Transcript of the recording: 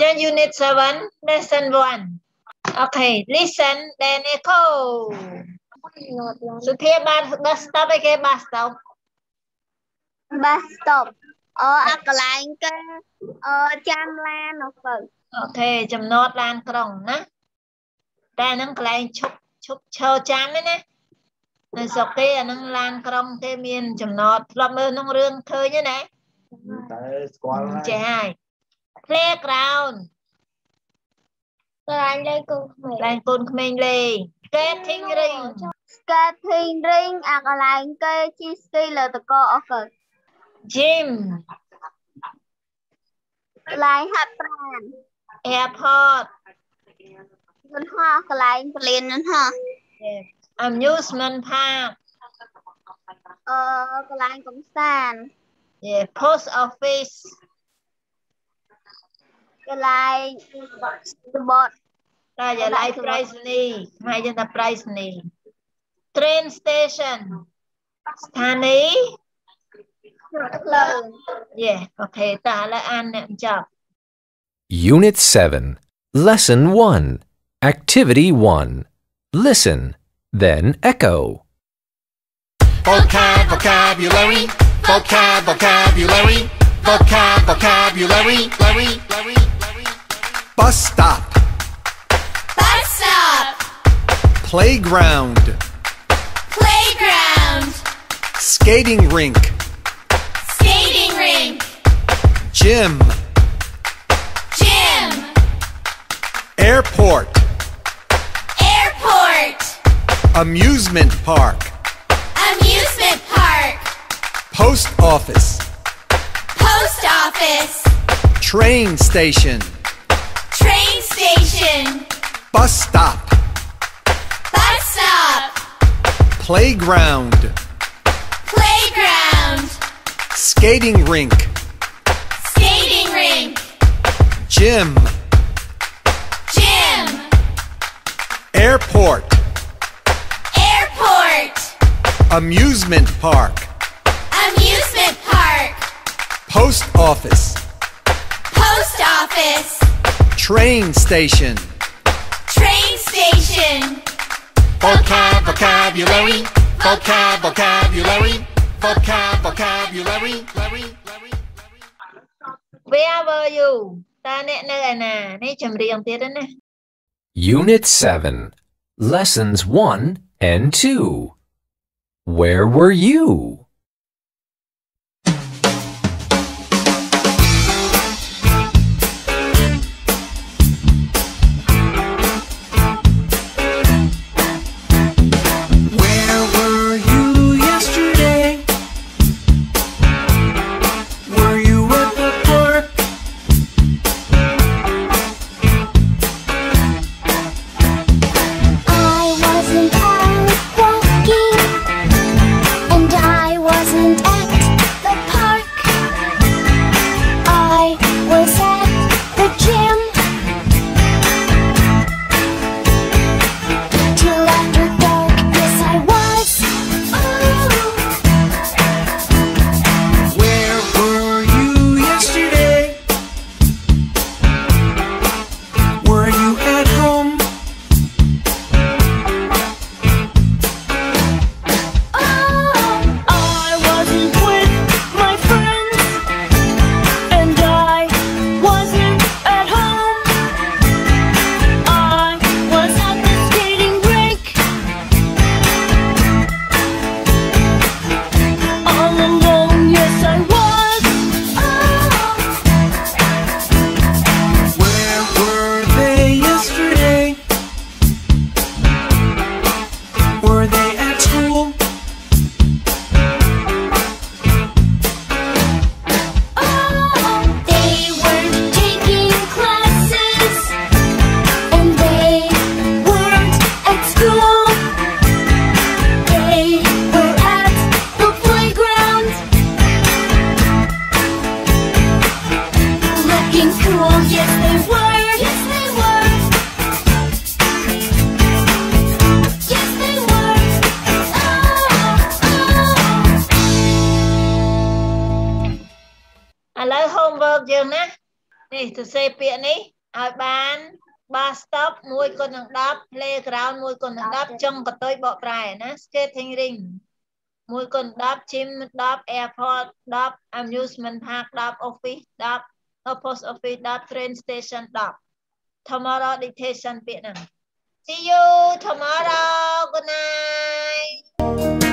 ចឹង unit 7 lesson 1 Okay listen then echo សុភាបាន bus stop ឯគេ bus stop bus stop អូអាកន្លែងគេអឺចាំឡាននោះទៅអូខេចំណតឡានក្រុងណាតែហ្នឹងកន្លែងឈប់ឈប់ឈរចាំទេណានៅស្រុកគេអាហ្នឹងឡានក្រុងគេមានចំណតធ្លាប់មើលក្នុងរឿងឃើញទេណាតែស្គាល់ហើយចេះហើយ playground កន្លែងលេងកូនក្មេងកន្លែងកូនក្មេងលេង skating ring skating ring អាកន្លែងគេជិះស្គីលើតកអស់កើ gym កន្លែងហាត់ប្រាណ airport យន្តហោះកន្លែងពលានយន្តហោះ amusement park អឺកន្លែងកំសាន្ត yeah post office កន្លែងបត តែយាល័យប្រៃសណីย์ខ្មែរយើងថាប្រៃសណីย์ train station ស្ថានីយ៍ ផ្លូវ yeah អូខេតើឥឡូវអានអ្នកចប់ Unit 7, Lesson 1, Activity 1. Listen, then echo. Vocab, vocabulary, vocab, vocabulary, vocab, vocabulary, Larry, Larry, Larry. bus stop. Bus stop, playground. Playground, skating rink. Skating rink, gym. Gym, airport. Airport, amusement park. Amusement park, post office. Post office, train station train station, bus stop. Bus stop, playground. Playground, skating rink. Skating rink, gym. Gym, airport. Airport, amusement park. Amusement park, post office. Post office, train station train station, Vocab, vocabulary, vocab, vocabulary, vocab, vocabulary, Larry, Larry. where were you តើអ្នកនៅឯណានេះចម្រៀងទៀតទេណា Unit 7, Lessons 1 and 2. Where were you? ឥឡូវ homework យើងណានេះសរសេរពាក្យនេះឲ្យបាន bus stop 1គុណនឹង10 playground 1គុណនឹង10ចុងកតុយបកប្រែណា skating ring 1គុណ10 gym 10 airport 10 amusement park 10 office 10 post office 10 train station 10 tomorrow dictation ពាក្យហ្នឹង see you tomorrow good night